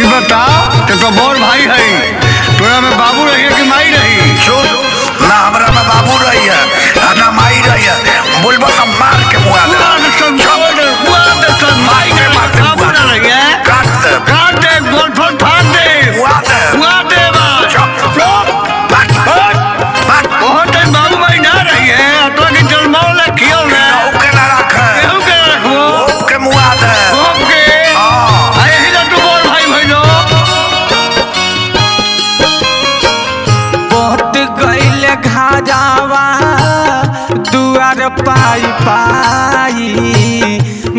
ई बता तो बड़ भाई है। तोरा में बाबू रही कि माई रही? चुप ना, हमरा में बाबू रही है ना माई रही है बोलबो सब मार के मुआ पाई पाई।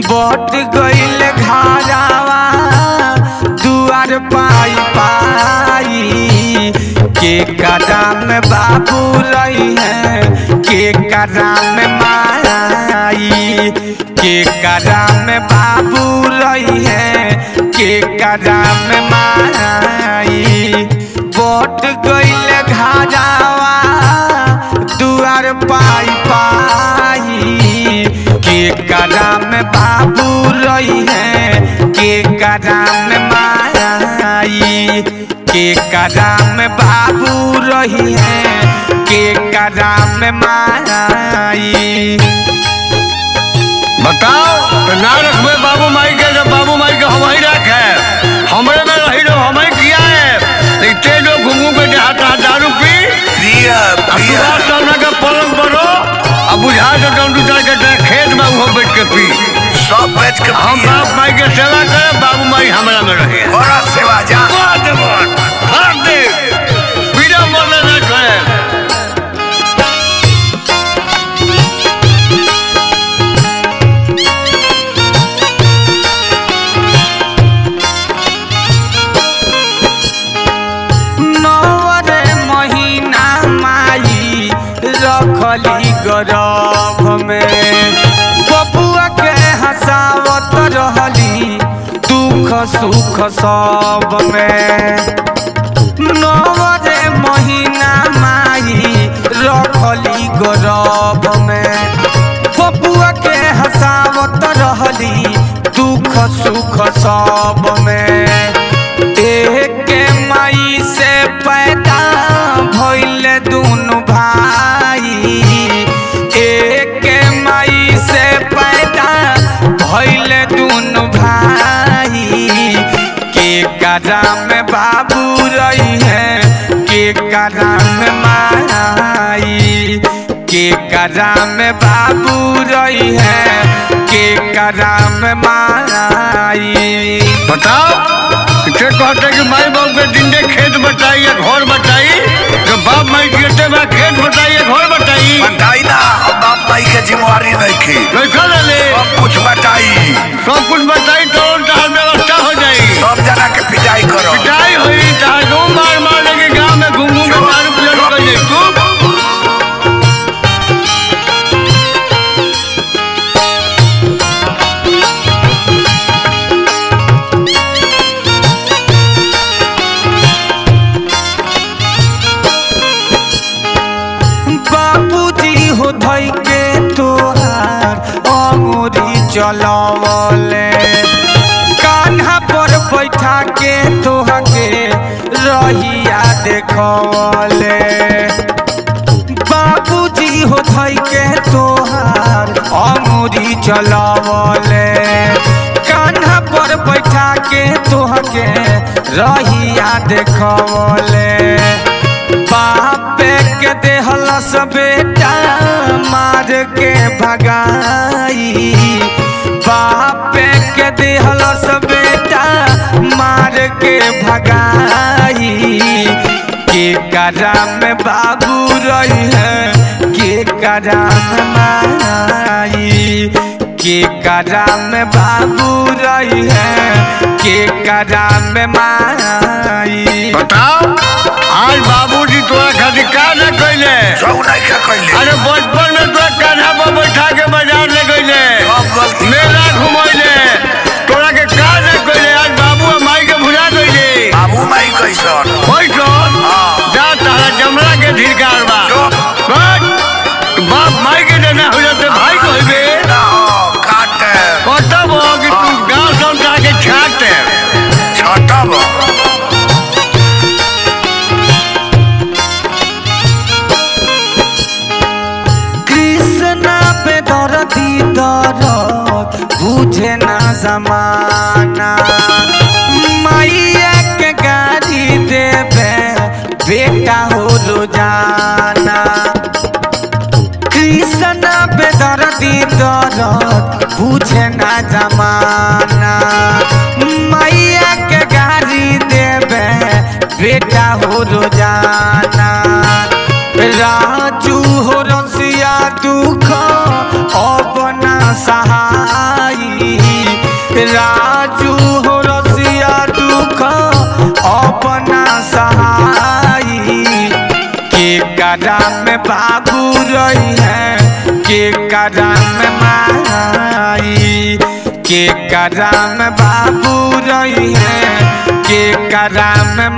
बहुत गैल घाजावा दुआर पाई पाई। के कदम बाबू रही है, के कदम माई। के कदम बाबू रही है, के कदम माई। बोट गईल घाजावा दुआर पाई के कदम बाबू रही है के कदम माई के कदम बाबू रही है के कदम माई बताओ तो ना रखबे बाबू माई के जब बाबू माई के हम ही रखे हमरे में रही लो हम ही किया है? ते जो घूमू के जहाँ दारू पी पिया अब बैठ के पी सब बेच के हम बाप माई के सेवा करे बाबू माई हमरा में रहे। बड़ा सेवा जा। महीना माई रखली गरभ में। सुख सब में नवरे महीना माई रखली गौरव में पपुआ के हसावत रहली दुख सुख सब में एक माई से के कदम बाबू रही है के कदम माई के कदम बाबू रही है के कदम माई बताओ के कहते कि माई बाप के जिंदे खेत बटाई या घर बटाई तो बाप माई कहते बा खेत बटाई या घर बटाई बताई ना अब बाप माई के जिम्मेवारी नहीं की सब कुछ बताई। सब कुछ बताई तो तहार व्यवस्था बाबूजी हो धई के तोहार अंगूरी चलावले कान्हा पर बैठा के तोहा के रहिया देखवले बाबूजी हो धई के तोहार अंगूरी चलावले कान्हा पर बैठा के तोहा के रहिया देखवले बापे के देहलस बेटा के भगाई। बापे के देहलस बेटा मार के भगाई। के करा में बाबू रही है, के करा में माई। के करा में बाबू रही है, के करा में माई। बताओ आज बाबूजी तोरा खातिर सब नहीं के कैले अरे बचपन में तोरा कान्हा पर जमाना। मैया के गाड़ी देवे बेटा हो रोज़ाना कृष्णा पे दर्दी बुझे ना जमाना। मैया के गाड़ी देवे बेटा हो रोज़ाना राजू हो रसिया दुख अपना सहाई। राजू हो रसिया दुख, अपना सहाई। के करा में बाबू रही है, के करा में माई। के करा में बाबू रही है, के करा में